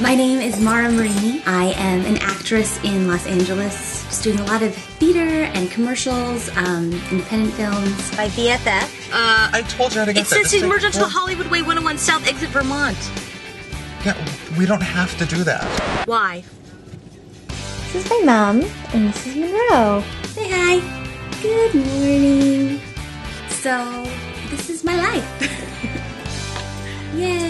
My name is Mara Marini. I am an actress in Los Angeles, just doing a lot of theater and commercials, um, independent films. By BFF. Uh, I told you how to get It says Just he's merged onto the Hollywood Way 101 South Exit Vermont. Yeah, we don't have to do that. Why? This is my mom, and this is Monroe. Say hi. Good morning. So, this is my life. Yay.